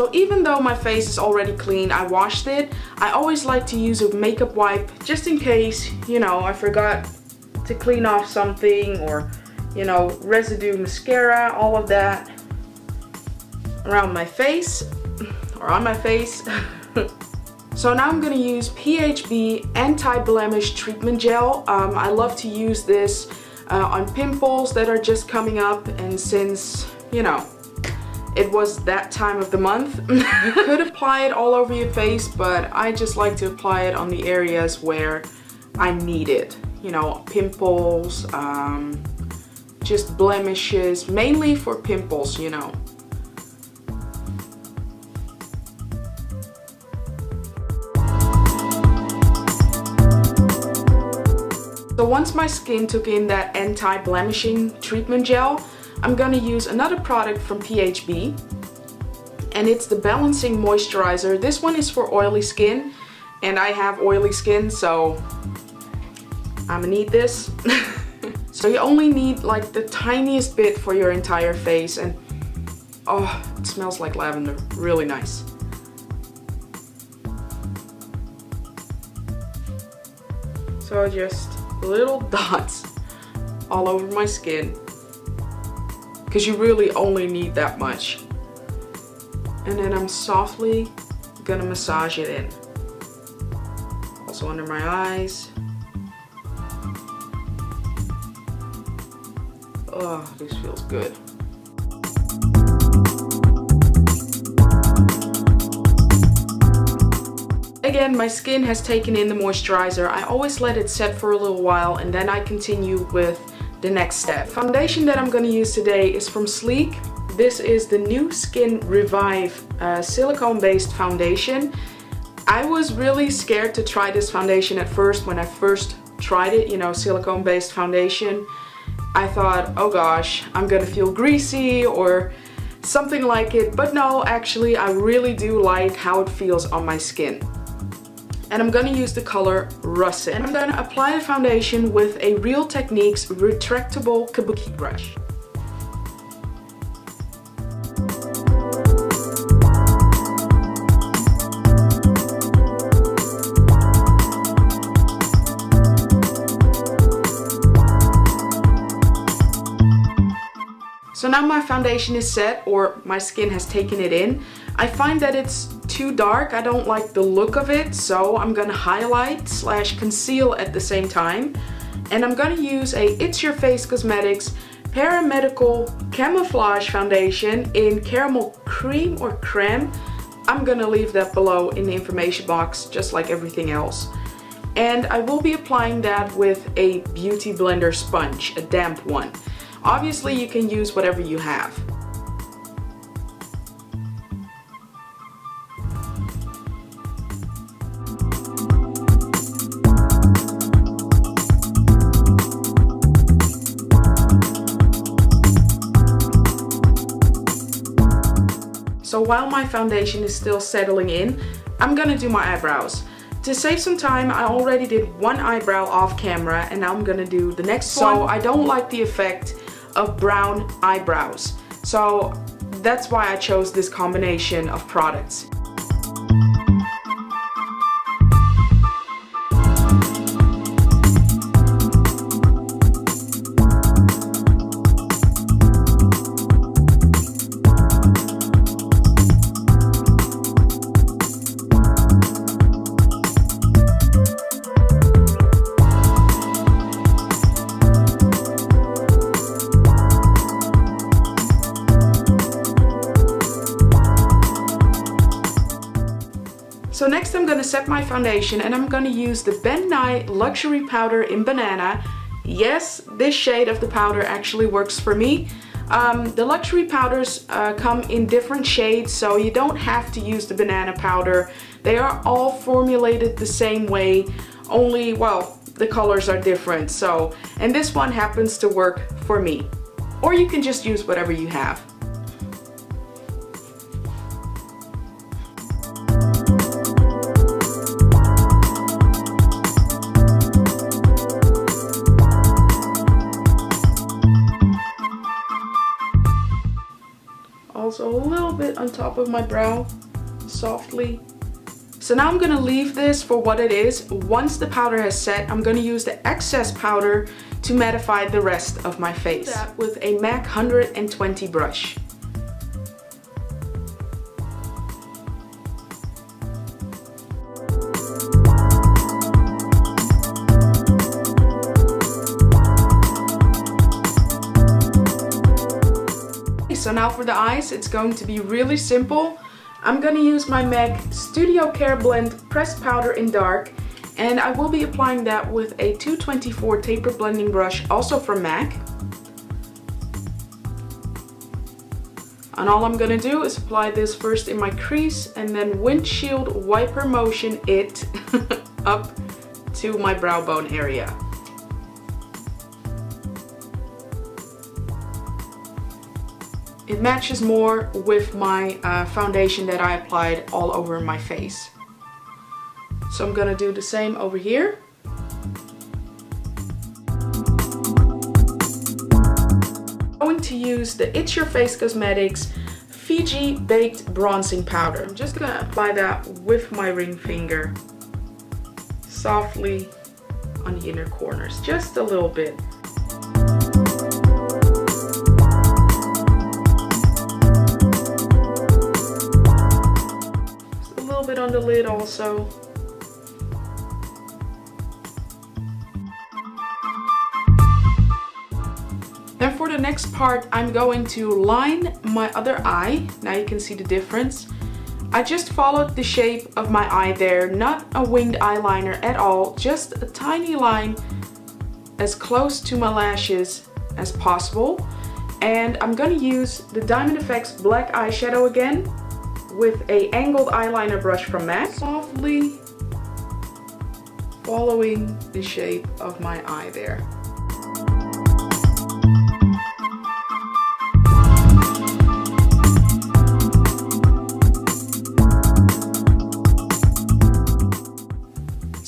So even though my face is already clean, I washed it, I always like to use a makeup wipe just in case, you know, I forgot to clean off something or, you know, residue mascara, all of that around my face or on my face. so now I'm gonna use PHB Anti-Blemish Treatment Gel. Um, I love to use this uh, on pimples that are just coming up and since, you know, it was that time of the month. you could apply it all over your face, but I just like to apply it on the areas where I need it. You know, pimples, um, just blemishes, mainly for pimples, you know. So once my skin took in that anti-blemishing treatment gel, I'm gonna use another product from PHB and it's the Balancing Moisturizer. This one is for oily skin and I have oily skin so I'm gonna need this. so you only need like the tiniest bit for your entire face and oh, it smells like lavender. Really nice. So just little dots all over my skin because you really only need that much. And then I'm softly gonna massage it in. Also under my eyes. Oh, this feels good. Again, my skin has taken in the moisturizer. I always let it set for a little while and then I continue with the next step. Foundation that I'm going to use today is from Sleek. This is the New Skin Revive uh, silicone based foundation. I was really scared to try this foundation at first when I first tried it, you know, silicone based foundation. I thought, oh gosh, I'm gonna feel greasy or something like it. But no, actually, I really do like how it feels on my skin and I'm gonna use the color Russet. And I'm gonna apply the foundation with a Real Techniques retractable kabuki brush. So now my foundation is set or my skin has taken it in. I find that it's too dark. I don't like the look of it. So I'm gonna highlight slash conceal at the same time. And I'm gonna use a It's Your Face Cosmetics Paramedical Kamaflage Foundation in Caramel Cream or Creme. I'm gonna leave that below in the information box just like everything else. And I will be applying that with a Beauty Blender sponge, a damp one. Obviously you can use whatever you have. So while my foundation is still settling in, I'm gonna do my eyebrows. To save some time, I already did one eyebrow off camera and now I'm gonna do the next so one. So I don't like the effect of brown eyebrows. So that's why I chose this combination of products. Gonna set my foundation and I'm gonna use the Ben Nye Luxury Powder in Banana. Yes, this shade of the powder actually works for me. Um, the luxury powders uh, come in different shades, so you don't have to use the banana powder. They are all formulated the same way, only, well, the colors are different. So, and this one happens to work for me. Or you can just use whatever you have. Also a little bit on top of my brow softly. So now I'm gonna leave this for what it is. Once the powder has set, I'm gonna use the excess powder to mattify the rest of my face. That with a MAC 120 brush. Now for the eyes, it's going to be really simple. I'm going to use my MAC Studio Care Blend Pressed Powder in Dark and I will be applying that with a 224 taper blending brush, also from MAC. And all I'm gonna do is apply this first in my crease and then windshield wiper motion it up to my brow bone area. It matches more with my uh, foundation that I applied all over my face. So I'm gonna do the same over here. I'm going to use the It's Your Face Cosmetics Fiji Baked Bronzing Powder. I'm just gonna apply that with my ring finger softly on the inner corners, just a little bit. On the lid also. Then for the next part, I'm going to line my other eye. Now you can see the difference. I just followed the shape of my eye there, not a winged eyeliner at all, just a tiny line as close to my lashes as possible. And I'm gonna use the DiamondFX black eyeshadow again with a angled eyeliner brush from MAC, softly following the shape of my eye there.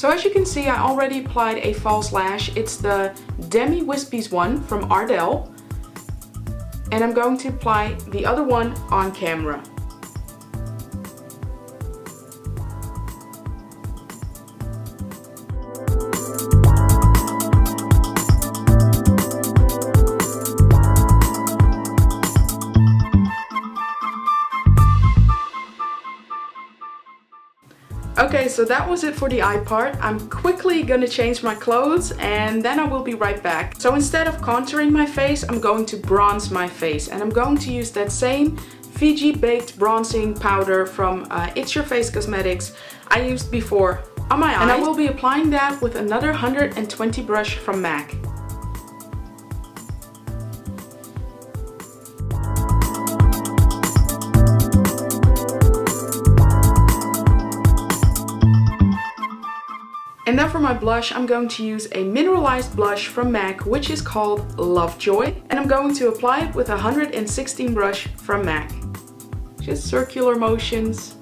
So as you can see, I already applied a false lash. It's the Demi Wispies one from Ardell. And I'm going to apply the other one on camera. Okay, so that was it for the eye part. I'm quickly gonna change my clothes and then I will be right back. So instead of contouring my face, I'm going to bronze my face and I'm going to use that same Fiji Baked Bronzing Powder from uh, It's Your Face Cosmetics I used before on my eye. And I will be applying that with another 120 brush from MAC. Then for my blush, I'm going to use a mineralized blush from MAC, which is called Lovejoy. And I'm going to apply it with a 116 brush from MAC. Just circular motions,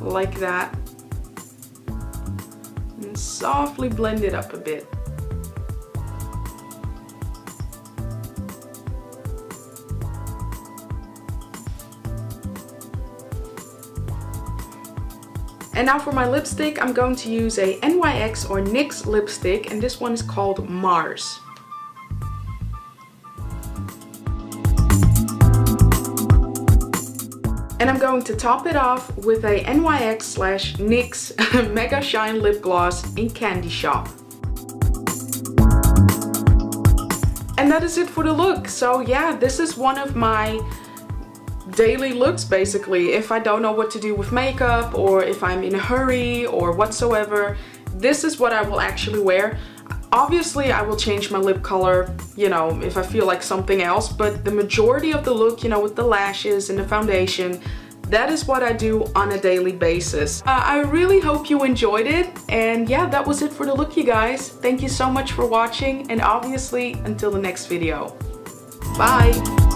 like that. And softly blend it up a bit. And now for my lipstick, I'm going to use a NYX or NYX lipstick and this one is called Mars. And I'm going to top it off with a NYX slash NYX Mega Shine Lip Gloss in Candy Shop. And that is it for the look. So yeah, this is one of my daily looks basically. If I don't know what to do with makeup or if I'm in a hurry or whatsoever, this is what I will actually wear. Obviously, I will change my lip color, you know, if I feel like something else, but the majority of the look, you know, with the lashes and the foundation, that is what I do on a daily basis. Uh, I really hope you enjoyed it, and yeah, that was it for the look, you guys. Thank you so much for watching, and obviously, until the next video. Bye!